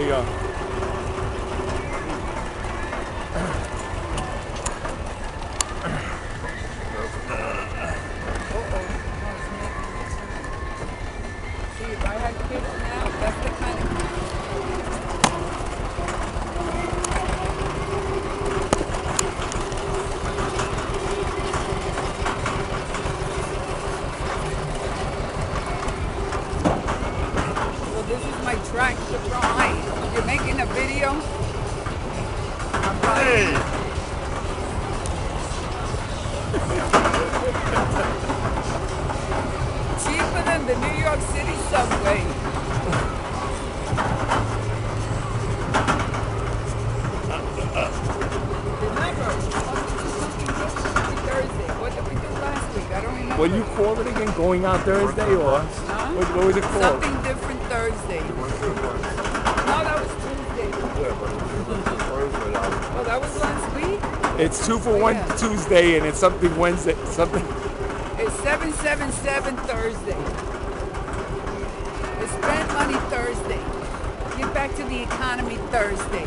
we go. See, if I had kids now, that's the kind of So this is my tractor ride. You're making a video? I'm riding. Cheaper than the New York City subway. Remember, Thursday. What did we do last week? I don't remember. What do you call it again? Going out Thursday or what, what was it called? Something different Thursday. No, that was Tuesday. Oh, that was last week? It's two for one Yeah. Tuesday and it's something Wednesday. Something. It's 777 Thursday. It's spend money Thursday. Get back to the economy Thursday.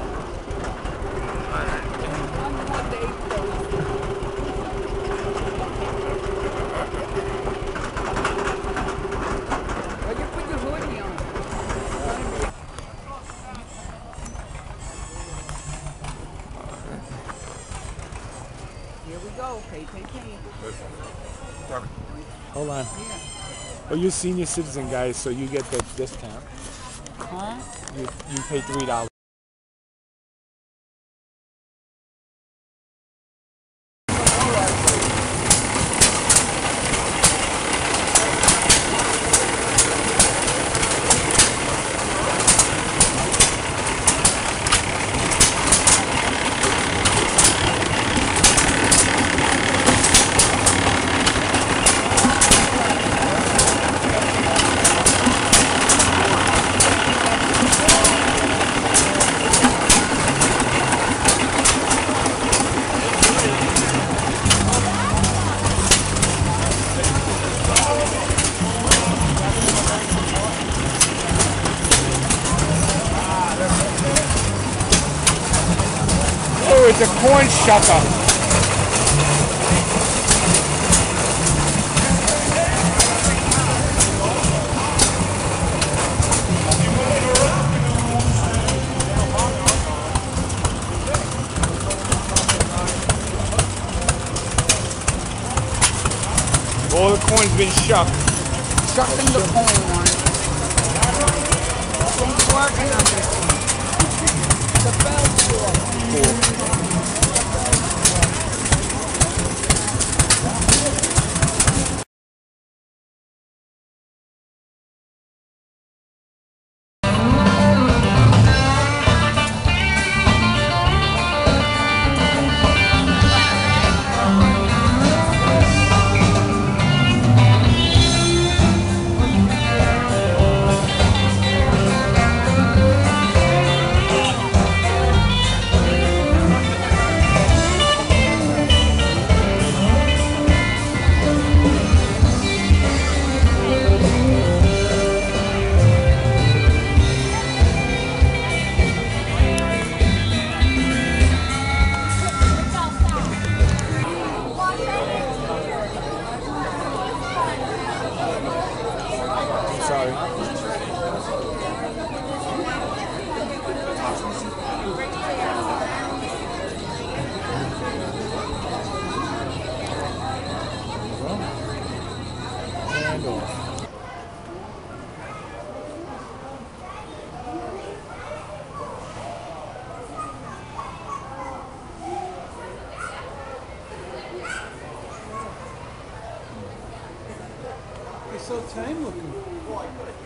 One day Thursday. we go, KKK. Hold on. Yeah. Well, you're senior citizen, guys, so you get the discount. Huh? You, you pay $3. It's a corn shucker. All the corn's been shucked. Shucking the corn. Who's working on this one? The bell boy. Sorry. It's so tame looking.